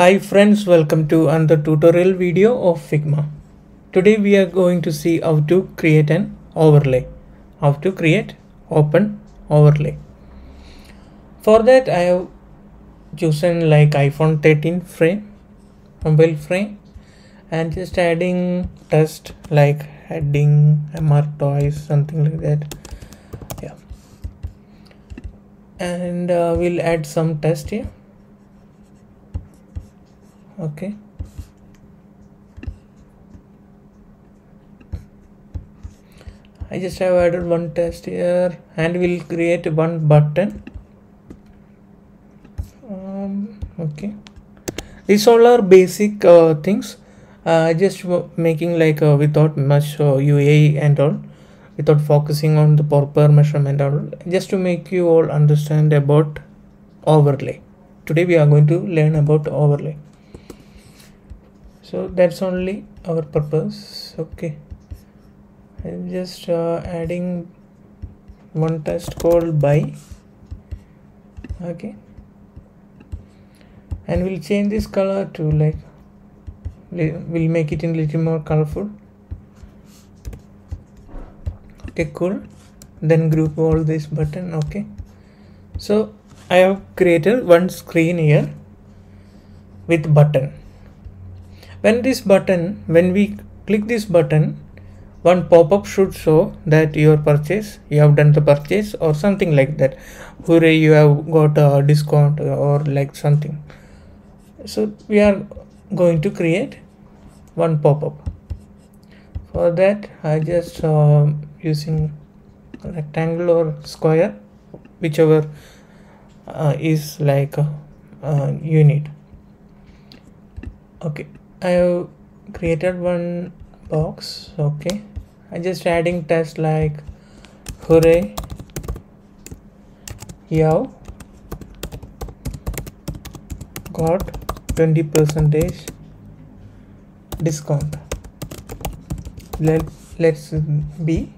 Hi friends, welcome to another tutorial video of Figma. Today we are going to see how to create an overlay. How to create open overlay. For that I have chosen like iPhone 13 frame, mobile frame and just adding text like adding MR toys, something like that. Yeah. And uh, we'll add some text here okay. I just have added one test here and we'll create one button. Um, okay. These all are basic uh, things. Uh, just making like uh, without much uh, UA and all without focusing on the proper measurement all just to make you all understand about overlay. Today we are going to learn about overlay so that's only our purpose. Okay. I'm just uh, adding one test called by. Okay. And we'll change this color to like we'll make it in little more colorful. Okay cool. Then group all this button. Okay. So I have created one screen here with button when this button when we click this button one pop-up should show that your purchase you have done the purchase or something like that. Hooray you have got a discount or like something. So we are going to create one pop-up. For that i just uh, using rectangle or square whichever uh, is like uh, you need okay i have created one box okay. I just adding text like hooray yo got 20 percentage discount. Let let's be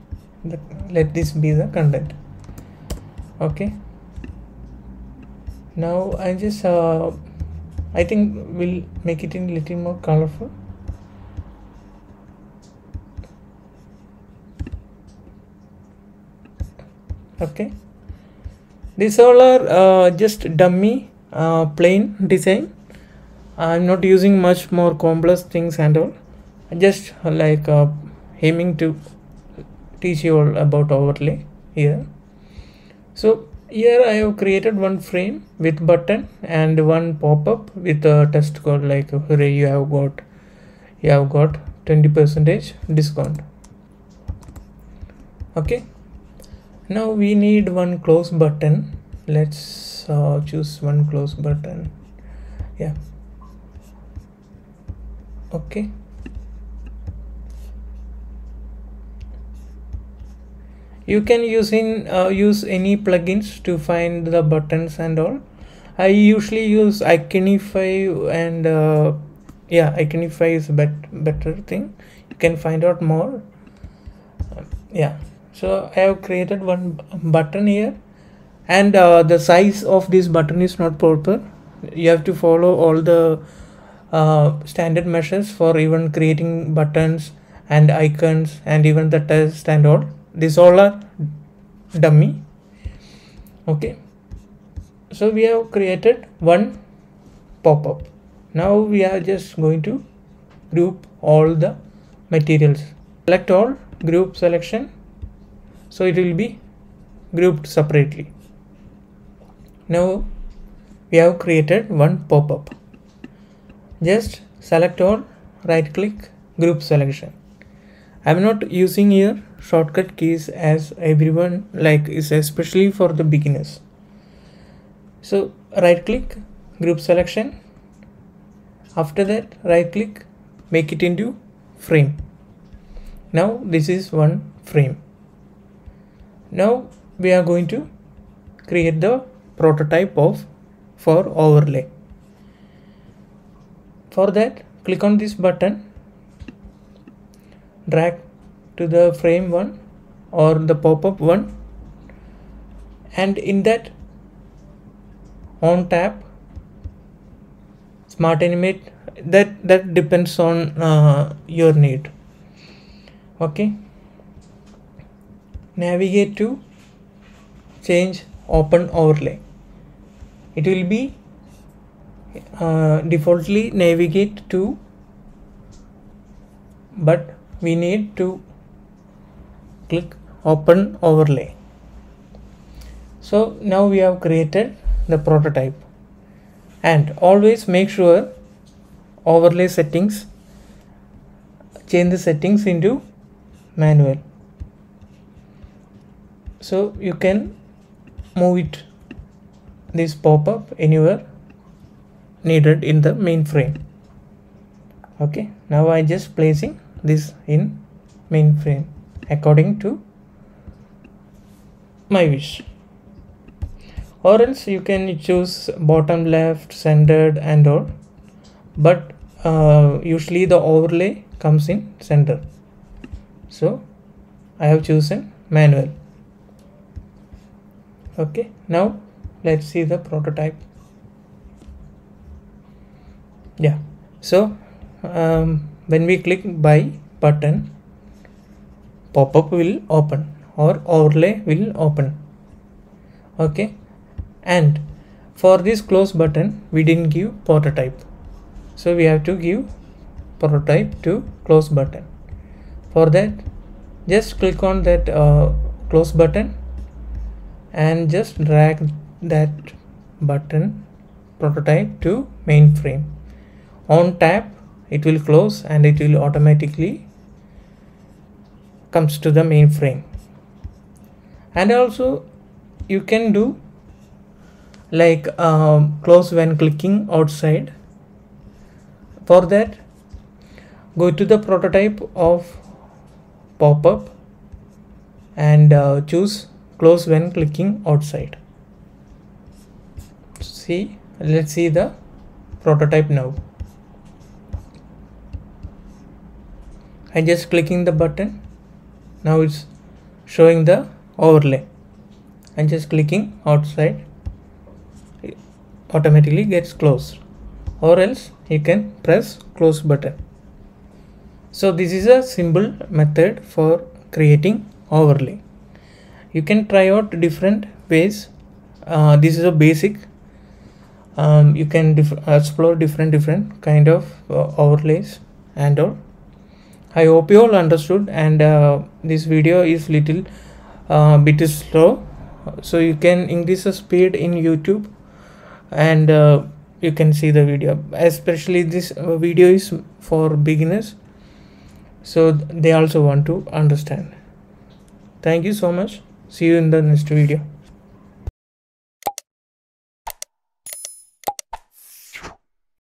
let this be the content okay. Now I just uh, I think we'll make it in little more colorful. Okay. These all are uh, just dummy uh, plain design. I'm not using much more complex things and all. Just uh, like uh, aiming to teach you all about overlay here. So here I have created one frame with button and one pop-up with a test code like hooray you have got you have got 20 percentage discount. Okay. Now we need one close button. Let's uh, choose one close button. Yeah. Okay you can use in uh, use any plugins to find the buttons and all. I usually use iconify and uh, yeah iconify is bet better thing. You can find out more. Uh, yeah. So i have created one button here. And uh, the size of this button is not proper. You have to follow all the uh, standard measures for even creating buttons and icons and even the text and all these all are dummy. Okay. So we have created one pop-up. Now we are just going to group all the materials. Select all group selection. So it will be grouped separately. Now we have created one pop-up. Just select all right click group selection i'm not using here shortcut keys as everyone like is especially for the beginners. So right click group selection. After that right click make it into frame. Now this is one frame. Now we are going to create the prototype of for overlay. For that click on this button drag to the frame one or the pop-up one. And in that on tap smart animate that that depends on uh, your need. Okay? Navigate to change open overlay. It will be uh, defaultly navigate to but we need to click open overlay. So now we have created the prototype. And always make sure overlay settings change the settings into manual. So you can move it this pop-up anywhere needed in the mainframe. Okay now I just placing this in mainframe according to my wish. Or else you can choose bottom left centered and all. But uh, usually the overlay comes in center. So I have chosen manual. Okay now let's see the prototype. Yeah so um, when we click buy button pop-up will open or overlay will open. Okay? And for this close button we didn't give prototype. So we have to give prototype to close button. For that just click on that uh, close button and just drag that button prototype to mainframe. On tap it will close and it will automatically comes to the mainframe. And also you can do like um, close when clicking outside. For that go to the prototype of pop-up and uh, choose close when clicking outside. See? Let's see the prototype now I just clicking the button. Now it's showing the overlay. And just clicking outside it automatically gets closed. Or else you can press close button. So this is a simple method for creating overlay. You can try out different ways. Uh, this is a basic. Um, you can explore different different kind of uh, overlays and all I hope you all understood and uh, this video is little uh, bit slow. So you can increase the speed in YouTube and uh, you can see the video. Especially this uh, video is for beginners. So they also want to understand. Thank you so much. See you in the next video